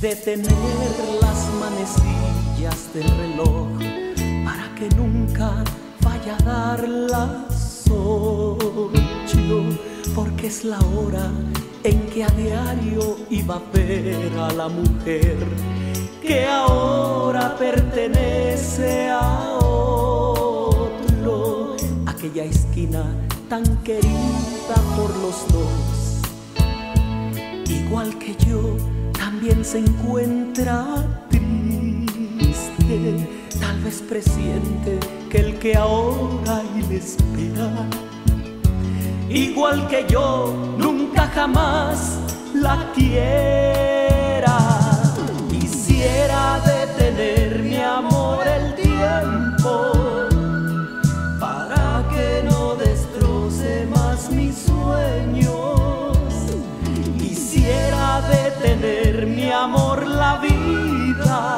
detener las manecillas del reloj para que nunca vaya a dar las ocho, porque es la hora en que a diario iba a ver a la mujer que ahora pertenece a otro, aquella esquina tan querida por los dos, igual que yo también se encuentra triste, ahora y le espera, igual que yo, nunca jamás la quiera. Quisiera detener mi amor el tiempo para que no destroce más mis sueños. Quisiera detener mi amor la vida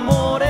amor